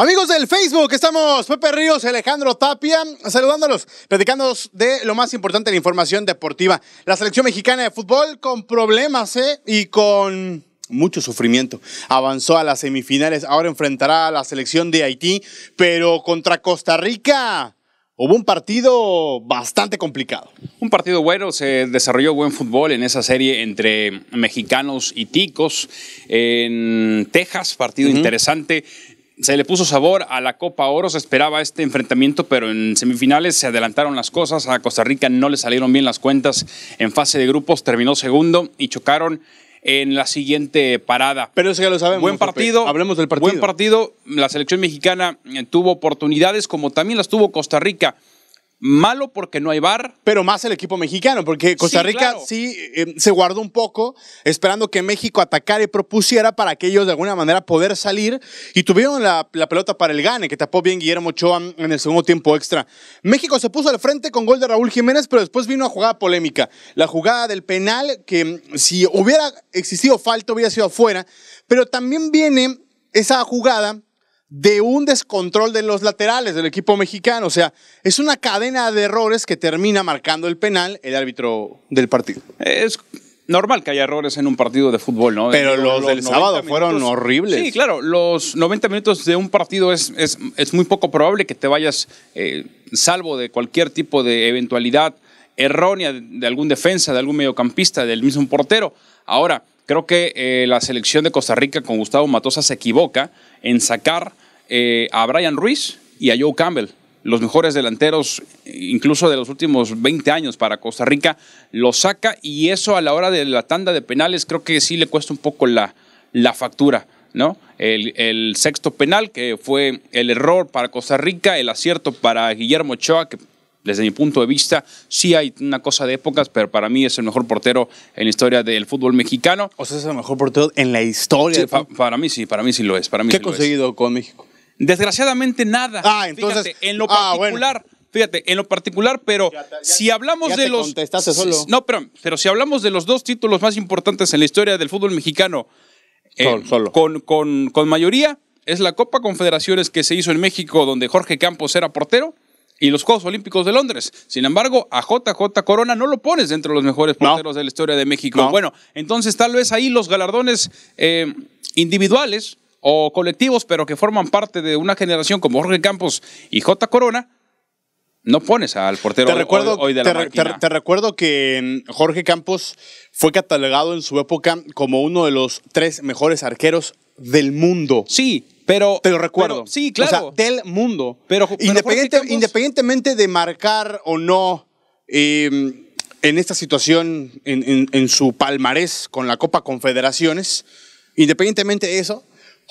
Amigos del Facebook, estamos Pepe Ríos, Alejandro Tapia, saludándolos, platicándonos de lo más importante de la información deportiva. La selección mexicana de fútbol con problemas ¿eh? y con mucho sufrimiento. Avanzó a las semifinales, ahora enfrentará a la selección de Haití, pero contra Costa Rica hubo un partido bastante complicado. Un partido bueno, se desarrolló buen fútbol en esa serie entre mexicanos y ticos en Texas, partido interesante se le puso sabor a la Copa Oro, se esperaba este enfrentamiento, pero en semifinales se adelantaron las cosas, a Costa Rica no le salieron bien las cuentas en fase de grupos, terminó segundo y chocaron en la siguiente parada. Pero eso ya lo sabemos. Buen partido. Hablemos del partido. Buen partido. La selección mexicana eh, tuvo oportunidades como también las tuvo Costa Rica. Malo porque no hay bar. Pero más el equipo mexicano, porque Costa Rica sí, eh, se guardó un poco, esperando que México atacara y propusiera para que ellos de alguna manera poder salir. Y tuvieron la, pelota para el gane, que tapó bien Guillermo Ochoa en el segundo tiempo extra. México se puso al frente con gol de Raúl Jiménez, pero después vino a jugada polémica. La jugada del penal, que mm, si hubiera existido falta, hubiera sido afuera. Pero también viene esa jugada de un descontrol de los laterales del equipo mexicano. O sea, es una cadena de errores que termina marcando el penal el árbitro del partido. Es normal que haya errores en un partido de fútbol, ¿no? Pero los, del sábado fueron horribles. Sí, claro, los 90 minutos de un partido es, es, muy poco probable que te vayas eh, salvo de cualquier tipo de eventualidad errónea de algún defensa, de algún mediocampista, del mismo portero. Ahora, creo que eh, la selección de Costa Rica con Gustavo Matosa se equivoca en sacar eh, a Brian Ruiz y a Joe Campbell, los mejores delanteros incluso de los últimos 20 años para Costa Rica, lo saca y eso a la hora de la tanda de penales creo que sí le cuesta un poco la, la factura. ¿no? El, el, sexto penal, que fue el error para Costa Rica, el acierto para Guillermo Ochoa, que desde mi punto de vista, sí hay una cosa de épocas, pero para mí es el mejor portero en la historia del fútbol mexicano. O sea, es el mejor portero en la historia. para mí sí, para mí sí lo es. Para mí ¿Qué ha conseguido con México? Desgraciadamente nada. Ah, entonces. Fíjate, en lo ah, particular. Fíjate, en lo particular, pero si hablamos de los. Solo. No, pero, pero si hablamos de los dos títulos más importantes en la historia del fútbol mexicano, eh, solo. Con, con, con mayoría, es la Copa Confederaciones que se hizo en México, donde Jorge Campos era portero y los Juegos Olímpicos de Londres. Sin embargo, a JJ Corona no lo pones dentro de los mejores porteros de la historia de México. Bueno, entonces tal vez ahí los galardones eh, individuales o colectivos, pero que forman parte de una generación como Jorge Campos y J. Corona, no pones al portero te recuerdo, hoy, de la te, te, recuerdo que Jorge Campos fue catalogado en su época como uno de los tres mejores arqueros del mundo. Sí, pero. Te lo recuerdo. sí, claro. O sea, del mundo. Pero, independientemente de marcar o no em, en esta situación, en, en su palmarés con la Copa Confederaciones, independientemente de eso,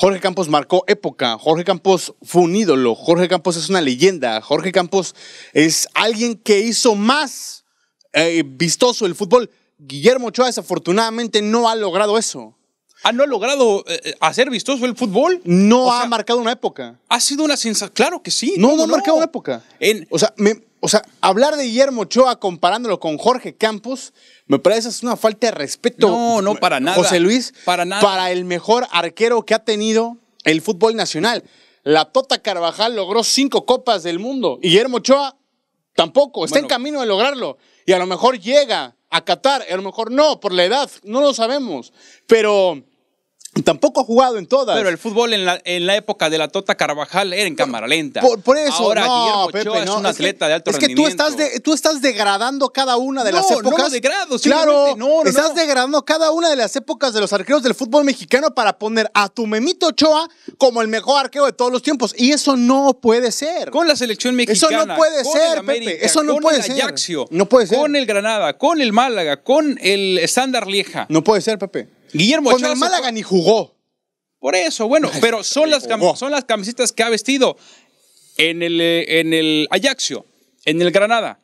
Jorge Campos marcó época, Jorge Campos fue un ídolo, Jorge Campos es una leyenda, Jorge Campos es alguien que hizo más eh, vistoso el fútbol. Guillermo Ochoa desafortunadamente no ha logrado eso. ¿Ha no logrado eh, hacer vistoso el fútbol? No ha marcado una época. Ha sido una sensación. Claro que sí. No, no ha marcado una época. O sea, me, o sea, hablar de Guillermo Ochoa comparándolo con Jorge Campos, me parece es una falta de respeto. No, no, para nada. José Luis, para nada. Para el mejor arquero que ha tenido el fútbol nacional. La Tota Carvajal logró cinco copas del mundo. Guillermo Ochoa tampoco, está en camino de lograrlo. Y a lo mejor llega a Qatar, a lo mejor no, por la edad, no lo sabemos. Pero Tampoco ha jugado en todas. Pero el fútbol en la, en la época de la Tota Carvajal era en cámara lenta. Por, eso, Ahora no, Guillermo Ochoa es un atleta de alto rendimiento. Es que tú estás, de, tú estás degradando cada una de las épocas. No, degrado, Claro, no, estás degradando cada una de las épocas de los arqueros del fútbol mexicano para poner a tu Memito Ochoa como el mejor arquero de todos los tiempos. Y eso no puede ser. Con la selección mexicana. Eso no puede ser, Pepe. Eso no puede ser. no puede ser. Con el Granada, con el Málaga, con el Estándar Lieja. No puede ser, Pepe. Guillermo Con el Málaga ni jugó. Por eso, bueno, pero son las, son las camisetas que ha vestido en el, en el Ajaxio, en el Granada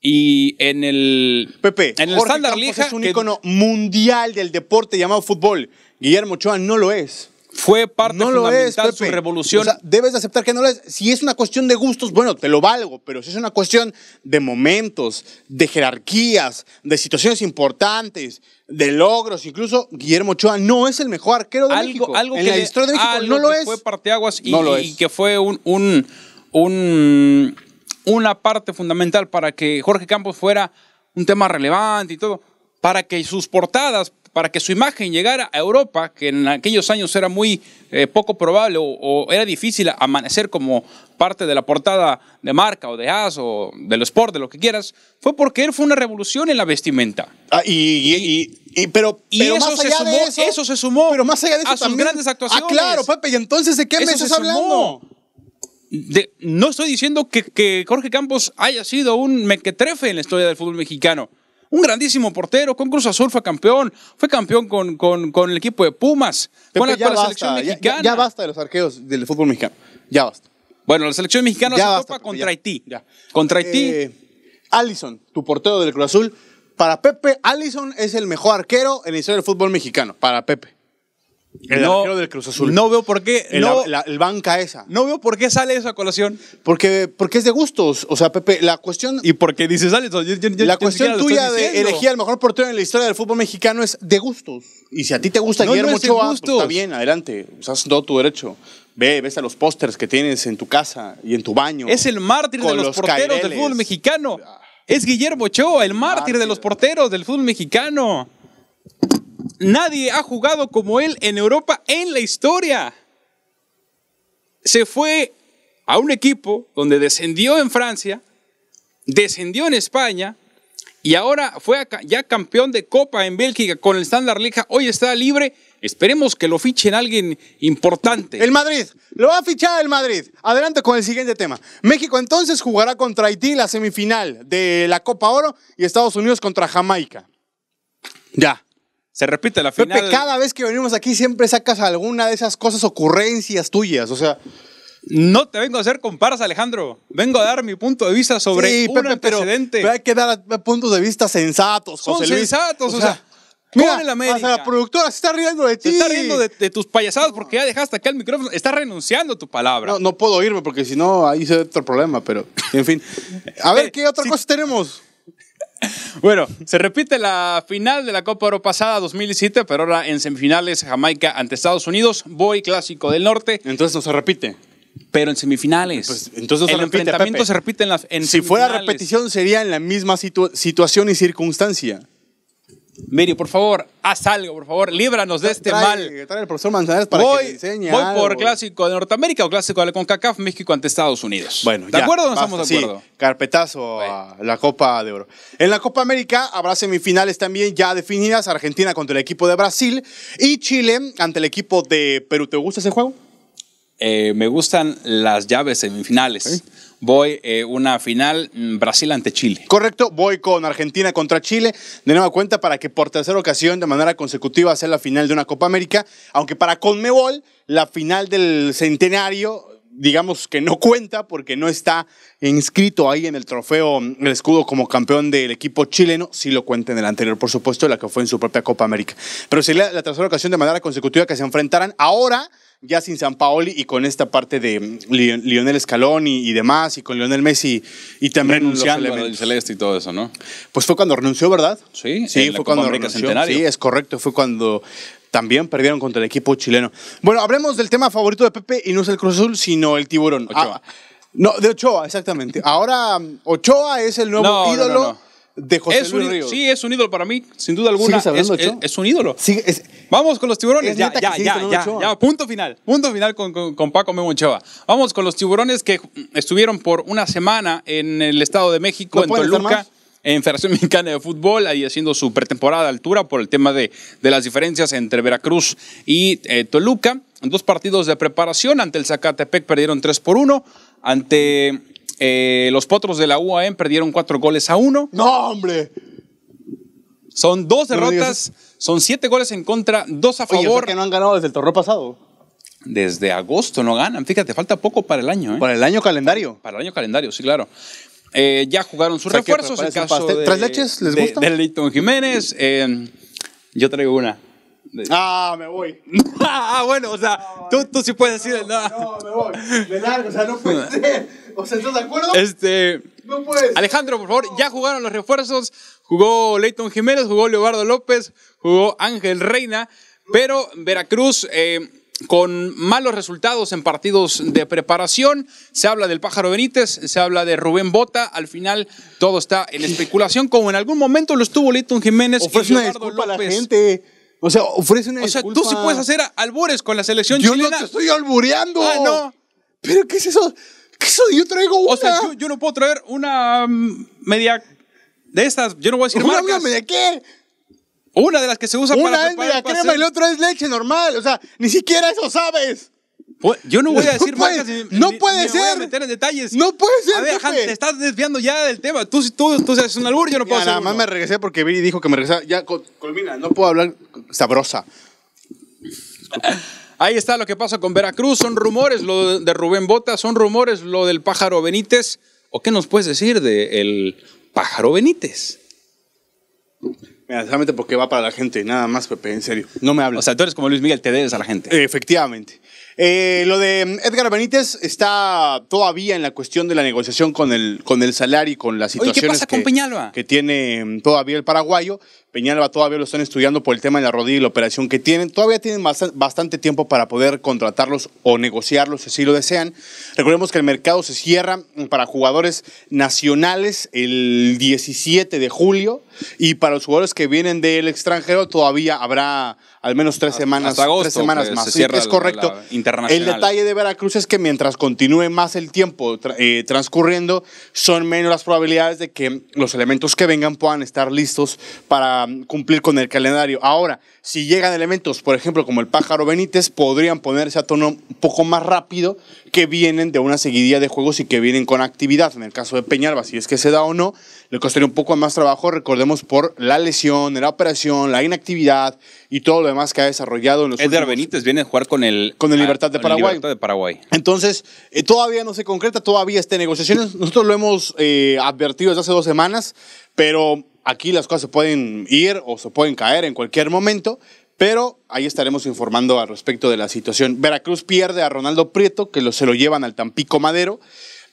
y en el Pepe, en el Standard es un icono mundial del deporte llamado fútbol. Guillermo Ochoa no lo es. Fue parte no fundamental de su revolución. O sea, debes aceptar que no lo es. Si es una cuestión de gustos, bueno, te lo valgo, pero si es una cuestión de momentos, de jerarquías, de situaciones importantes, de logros, incluso Guillermo Ochoa no es el mejor arquero de México. Algo en que la historia de México no lo es. Fue parteaguas y, y que fue un, un, un, una parte fundamental para que Jorge Campos fuera un tema relevante y todo, para que sus portadas para que su imagen llegara a Europa, que en aquellos años era muy eh, poco probable o, era difícil amanecer como parte de la portada de marca o de As o del Sport, de lo que quieras, fue porque él fue una revolución en la vestimenta. Ah, y, pero, eso, más allá se sumó, de eso, se sumó pero más allá de eso a sus grandes actuaciones. Ah, claro, Pepe, ¿y entonces de qué me estás hablando? no estoy diciendo que, que Jorge Campos haya sido un mequetrefe en la historia del fútbol mexicano un grandísimo portero, con Cruz Azul fue campeón, fue campeón con, con, el equipo de Pumas, con, la, selección mexicana. Ya, basta de los arqueos del fútbol mexicano, ya basta. Bueno, la selección mexicana se topa contra Haití. Contra Haití. Eh, Allison, tu portero del Cruz Azul. Para Pepe, Allison es el mejor arquero en la historia del fútbol mexicano. Para Pepe. El no, del Cruz Azul. No veo por qué. El, banca esa. No veo por qué sale esa colación. Porque, porque es de gustos. O sea, Pepe, la cuestión. ¿Y por qué dices sale? la cuestión tuya de elegir al mejor portero en la historia del fútbol mexicano es de gustos. Y si a ti te gusta Guillermo no Ochoa, pues está bien, adelante. Usas todo tu derecho. Ve, ves a los pósters que tienes en tu casa y en tu baño. Es el mártir de los, porteros del fútbol mexicano. Es Guillermo Ochoa, el mártir de los porteros del fútbol mexicano. Nadie ha jugado como él en Europa en la historia. Se fue a un equipo donde descendió en Francia, descendió en España y ahora fue ya campeón de Copa en Bélgica con el Standard Liga. Hoy está libre. Esperemos que lo fichen alguien importante. El Madrid. Lo va a fichar el Madrid. Adelante con el siguiente tema. México entonces jugará contra Haití la semifinal de la Copa Oro y Estados Unidos contra Jamaica. Ya. Se repite la final. Pepe, cada vez que venimos aquí siempre sacas alguna de esas cosas, ocurrencias tuyas. O sea. No te vengo a hacer comparas, Alejandro. Vengo a dar mi punto de vista sobre un antecedente. Pero, hay que dar puntos de vista sensatos, Son sensatos, o sea. Mira, la la productora se está riendo de ti. Se está riendo de, tus payasadas porque ya dejaste acá el micrófono. Está renunciando a tu palabra. No, no puedo irme porque si no, ahí se otro problema, pero en fin. A ver, ¿qué otra cosa tenemos? Bueno, se repite la final de la Copa Oro pasada 2017, pero ahora en semifinales Jamaica ante Estados Unidos, Boy clásico del norte. Entonces no se repite. Pero en semifinales. Pues, entonces el enfrentamiento se repite en las. si fuera repetición sería en la misma situación y circunstancia. Miri, por favor, haz algo, por favor, líbranos de este mal. Trae el profesor Manzanares para voy, que enseñe Voy por clásico de Norteamérica o clásico de la CONCACAF, México ante Estados Unidos. Bueno, ¿De acuerdo o no estamos de acuerdo? Sí, carpetazo a la Copa de Oro. En la Copa América habrá semifinales también ya definidas, Argentina contra el equipo de Brasil y Chile ante el equipo de Perú. ¿Te gusta ese juego? Eh, me gustan las llaves semifinales voy eh, una final mm, Brasil ante Chile. Correcto, voy con Argentina contra Chile. De nueva cuenta para que por tercera ocasión de manera consecutiva sea la final de una Copa América, aunque para Conmebol la final del centenario digamos que no cuenta porque no está inscrito ahí en el trofeo, el escudo como campeón del equipo chileno, sí lo cuenta en el anterior, por supuesto, la que fue en su propia Copa América. Pero sería la tercera ocasión de manera consecutiva que se enfrentaran. Ahora ya sin San Paoli y con esta parte de Lionel Scaloni y, demás, y con Lionel Messi y también renunciando al Celeste y todo eso, ¿no? Pues fue cuando renunció, ¿verdad? Sí, sí, fue cuando renunció. Sí, es correcto, fue cuando también perdieron contra el equipo chileno. Bueno, hablemos del tema favorito de Pepe y no es el Cruz Azul, sino el tiburón. Ochoa. Ah, no, de Ochoa, exactamente. Ahora mm, Ochoa es el nuevo ídolo de José es Luis Ríos. Sí, es un ídolo para mí, sin duda alguna. Es, es, un ídolo. Sí, Vamos con los tiburones. Ya, ya, ya, ya, ya, Punto final. Punto final con, con, Paco Memo Ochoa. Vamos con los tiburones que estuvieron por una semana en el Estado de México, en Toluca en Federación Mexicana de Fútbol, ahí haciendo su pretemporada de altura por el tema de, de las diferencias entre Veracruz y eh, Toluca. En dos partidos de preparación, ante el Zacatepec perdieron 3 por 1, ante eh, los Potros de la UAM perdieron cuatro goles a uno. ¡No, hombre! Son dos derrotas, son siete goles en contra, dos a favor. que no han ganado desde el torneo pasado. Desde agosto no ganan. Fíjate, falta poco para el año. ¿eh? Para el año calendario. Para el año calendario, sí, claro. Eh, ya jugaron sus refuerzos. El caso de, ¿Tres leches les gusta? De, Leighton Jiménez. yo traigo una. Ah, me voy. ah, bueno, o sea, tú, tú sí puedes decir. No, no, me voy. Me largo, o sea, no puede ser. O sea, ¿estás de acuerdo? Este. No puede ser. Alejandro, por favor, ya jugaron los refuerzos. Jugó Leighton Jiménez, jugó Leobardo López, jugó Ángel Reina, pero Veracruz. Eh, con malos resultados en partidos de preparación. Se habla del Pájaro Benítez, se habla de Rubén Bota. Al final todo está en especulación, como en algún momento lo estuvo Leighton Jiménez Ofrece y una disculpa a la gente. O sea, ofrece una O sea, disculpa. tú sí puedes hacer albures con la selección Yo chilena. no te estoy albureando. Ah, no. ¿Pero qué es eso? ¿Qué es eso? Yo traigo una. O sea, yo, yo no puedo traer una mm, media de estas, yo no voy a decir ¿Una, marcas. una de qué? Una de las que se usa Una para es media crema y la otra es leche normal. O sea, ni siquiera eso sabes. Pues, Yo no voy a No decir puede- marcas ni- no ni- puede ni me voy a ser. meter en detalles. No puede ser, A ver. Han, te estás desviando ya del tema. Tú, tú, tú haces un albur, yo no puedo Ya, hacer nada más uno. me regresé porque Viri dijo que me regresaba. Ya, col- culmina, no puedo hablar sabrosa. Ahí está lo que pasa con Veracruz. Son rumores lo de Rubén Bota, son rumores lo del pájaro Benítez. ¿O qué nos puedes decir del pájaro Benítez? Mira, solamente porque va para la gente, nada más, Pepe, en serio. No me hables. O sea, tú eres como Luis Miguel, te debes a la gente. Efectivamente. Eh, lo de Edgar Benítez está todavía en la cuestión de la negociación con el, con el salario y con las Oye, ¿qué situaciones pasa con que, que tiene todavía el paraguayo. Peñalba todavía lo están estudiando por el tema de la rodilla y la operación que tienen. Todavía tienen bast- bastante tiempo para poder contratarlos o negociarlos si así lo desean. Recordemos que el mercado se cierra para jugadores nacionales el 17 de julio y para los jugadores que vienen del extranjero todavía habrá al menos tres semanas, agosto, tres semanas más. se Sí, cierra es correcto. El detalle de Veracruz es que mientras continúe más el tiempo eh, transcurriendo, son menos las probabilidades de que los elementos que vengan puedan estar listos para cumplir con el calendario. Ahora, si llegan elementos, por ejemplo, como el pájaro Benítez, podrían ponerse a tono un poco más rápido que vienen de una seguidilla de juegos y que vienen con actividad. En el caso de Peñalba, si es que se da o no, le costaría un poco más trabajo, recordemos, por la lesión, la operación, la inactividad y todo lo demás que ha desarrollado en los Edgar últimos Benítez viene a jugar con el, Con el Libertad de Paraguay. Libertad de Paraguay. Entonces, eh, todavía no se concreta, todavía está en negociaciones. Nosotros lo hemos eh, advertido desde hace dos semanas, pero aquí las cosas se pueden ir o se pueden caer en cualquier momento. Pero ahí estaremos informando al respecto de la situación. Veracruz pierde a Ronaldo Prieto, que lo, se lo llevan al Tampico Madero.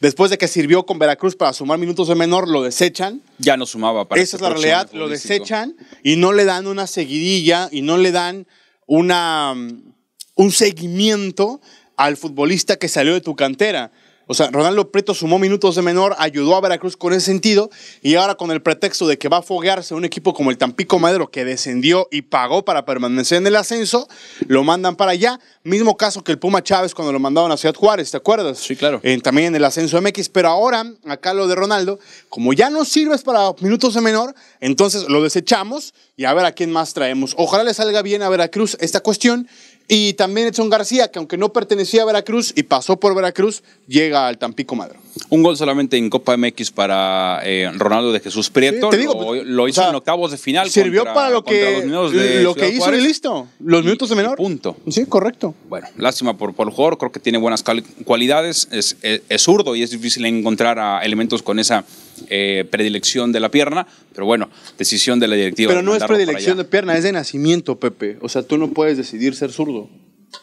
Después de que sirvió con Veracruz para sumar minutos de menor, lo desechan. Ya no sumaba para Esa este es la realidad, lo desechan y no le dan una seguidilla y no le dan una, mm, un seguimiento al futbolista que salió de tu cantera. O sea, Ronaldo Preto sumó minutos de menor, ayudó a Veracruz con ese sentido y ahora con el pretexto de que va a foguearse un equipo como el Tampico Madero que descendió y pagó para permanecer en el ascenso, lo mandan para allá. Mismo caso que el Puma Chávez cuando lo mandaron a Ciudad Juárez, ¿te acuerdas? Sí, claro. Eh, también en el ascenso MX, pero ahora, acá lo de Ronaldo, como ya no sirves para minutos de menor, entonces lo desechamos y a ver a quién más traemos. Ojalá le salga bien a Veracruz esta cuestión. Y también Edson García, que aunque no pertenecía a Veracruz y pasó por Veracruz, llega al Tampico Madero. Un gol solamente en Copa MX para eh, Ronaldo de Jesús Prieto. Sí, te digo, lo, pues, lo hizo o sea, en octavos de final. Sirvió contra- para lo que, los mineros de lo que hizo Juárez. y listo. Los Y- minutos de menor. punto. Sí, correcto. Bueno, lástima por, por el jugador, creo que tiene buenas cualidades, es, es- es zurdo y es difícil encontrar a elementos con esa eh, predilección de la pierna, pero bueno, decisión de la directiva. Pero no es predilección de pierna, es de nacimiento, Pepe. O sea, tú no puedes decidir ser zurdo.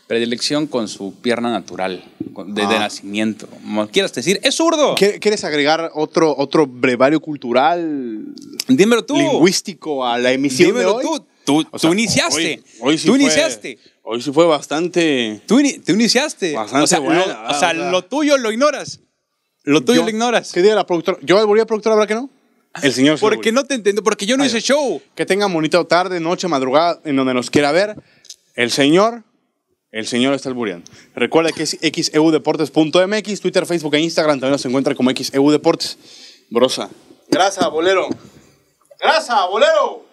Predilección con su pierna natural, de, de Ah. nacimiento. Como quieras decir, es zurdo. ¿Qué- ¿Quieres agregar otro, otro brevario cultural Dímelo tú. lingüístico a la emisión Dímelo de hoy? tú. Tú, O sea, tú iniciaste. hoy- hoy sí tú fue- iniciaste. Hoy sí fue bastante. Tú, ini- tú iniciaste. Bastante o sea, buena, lo, ¿verdad? o sea, O sea- lo tuyo lo ignoras. Lo tuyo Yo- lo ignoras. ¿Qué diga la productora? ¿Yo alburía productora, verdad que no? El señor se Porque no te entiendo, porque yo no hice show. Que tengan bonita tarde, noche, madrugada, en donde nos quiera ver. El señor, el señor está albureando. Recuerda que es xeudeportes.mx, Twitter, Facebook e Instagram también nos encuentra como xeudeportes. Brosa. Grasa, bolero. Grasa, bolero.